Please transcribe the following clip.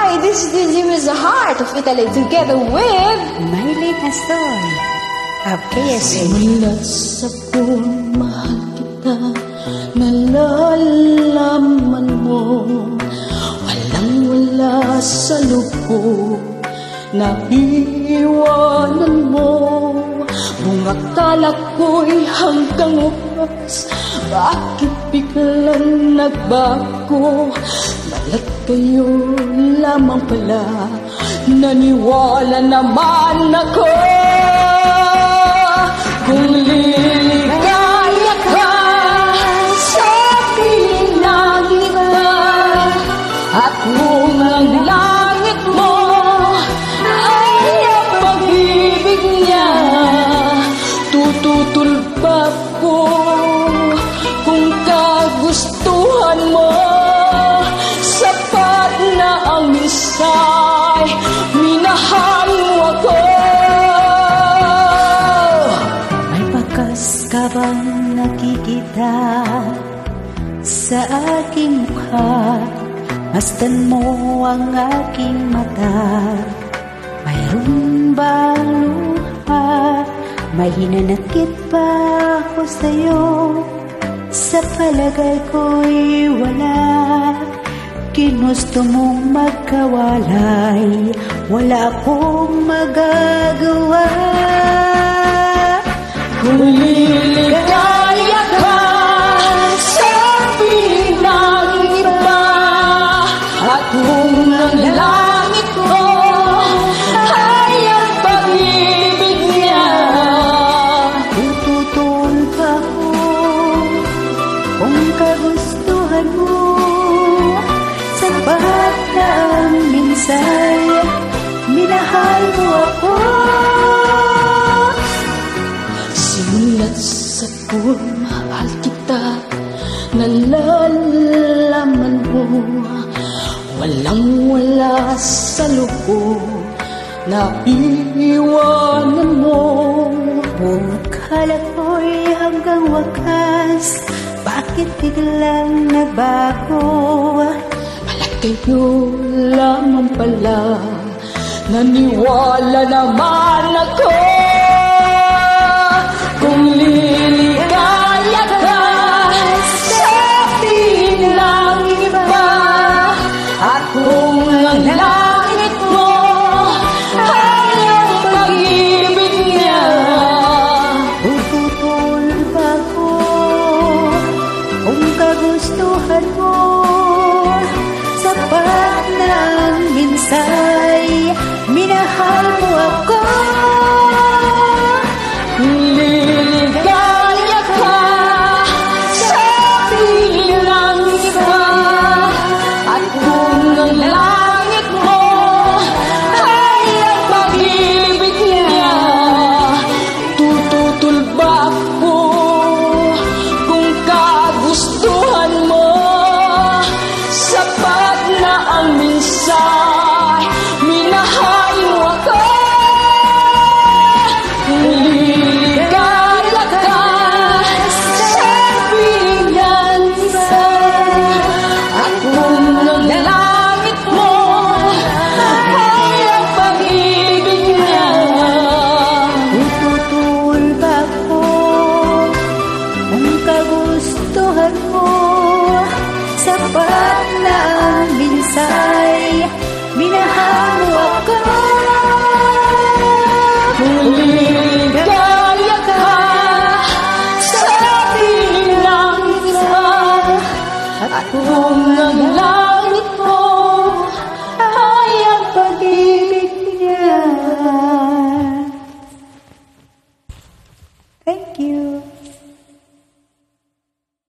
Hi, this is DJ with the Heart of Italy together with Miley Pastoy of KSA. Simulat sa mahal kita Nalalaman mo Walang wala sa lubog Naiiwanan mo Bungaktalak ko'y hanggang wakas Bakit biglang nagbago? Balat kayo lamang pala Naniwala naman ako. Kung mo Sapat na ang misay Minahal mo ako May bakas ka bang nakikita sa aking mukha? Masdan mo ang aking mata Mayroon bang luha? May hinanakit ba ako sa'yo? Sa palagay ko'y wala. Ginusto mong magkawalay. Wala akong magagawa. Kung kagustuhan mo. Sapat na ang minsay Minahal mo ako. Simulat sa mahal kita Nalalaman mo. Walang wala sa loob Naiiwanan mo. Akala ko'y hanggang wakas Bakit biglang nagbago? Balat kayo lamang pala Naniwala naman ako minsay Minahal mo ako. Ka Sa piling ng iba At kung ang langit mo Ay ang pag-ibig niya Tututol ba ako Kung mo? Sapat na ang minsay minsay Minahal mo ako. Kung liligaya ka Sa piling ng iba At kung ang